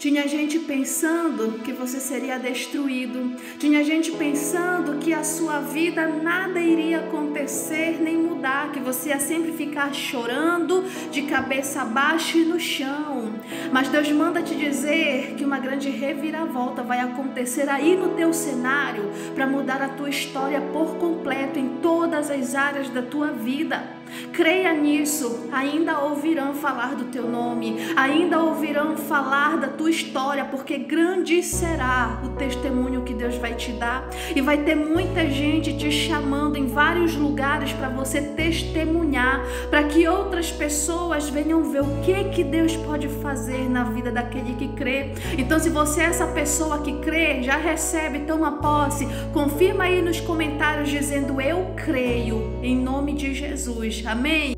Tinha gente pensando que você seria destruído. Tinha gente pensando que a sua vida nada iria acontecer nem mudar, que você ia sempre ficar chorando de cabeça baixa e no chão. Mas Deus manda te dizer que uma grande reviravolta vai acontecer aí no teu cenário para mudar a tua história por completo em todas as áreas da tua vida. Creia nisso, ainda ouvirão falar do teu nome, ainda ouvirão falar da tua história, porque grande será o testemunho que Deus vai te dar. E vai ter muita gente te chamando em vários lugares para você testemunhar, para que outras pessoas venham ver o que que Deus pode fazer na vida daquele que crê. Então, se você é essa pessoa que crê, já recebe, toma posse, confirma aí nos comentários dizendo eu creio em nome de Jesus. Amém.